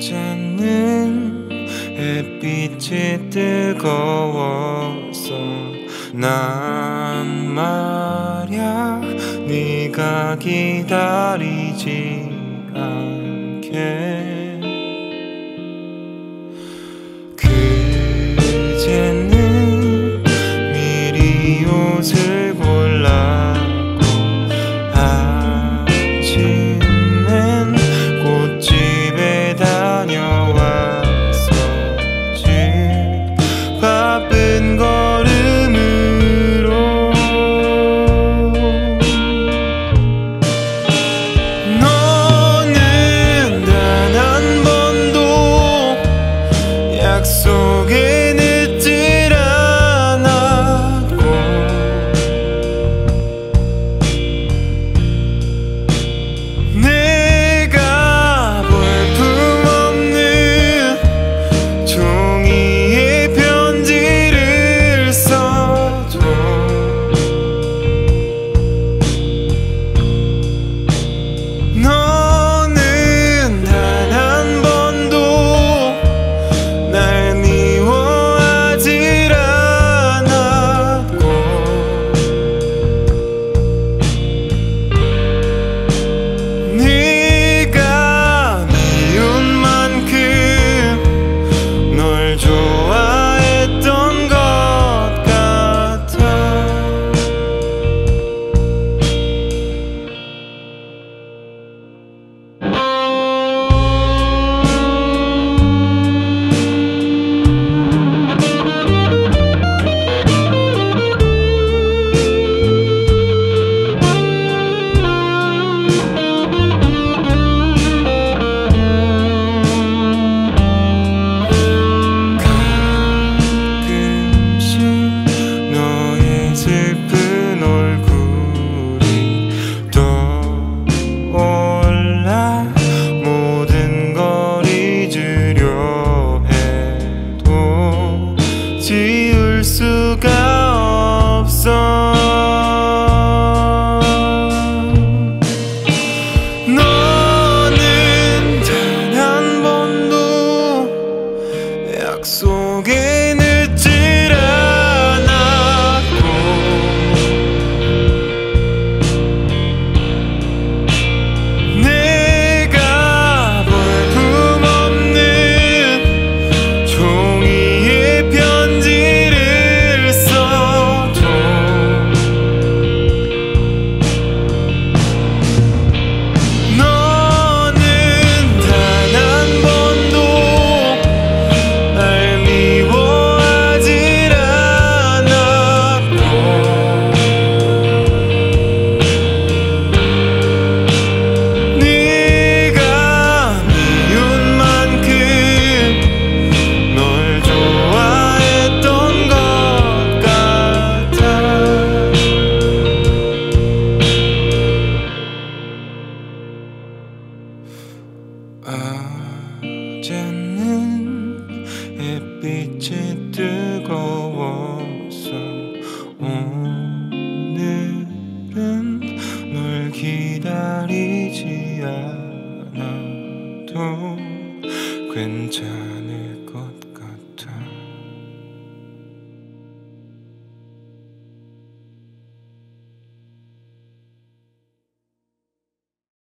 어제는 햇빛이 뜨거워서 난 말야 네가 기다리지 않아. been gone. 지울 수가 어제는 햇빛이 뜨거워서 오늘은 널 기다리지 않아도 괜찮아.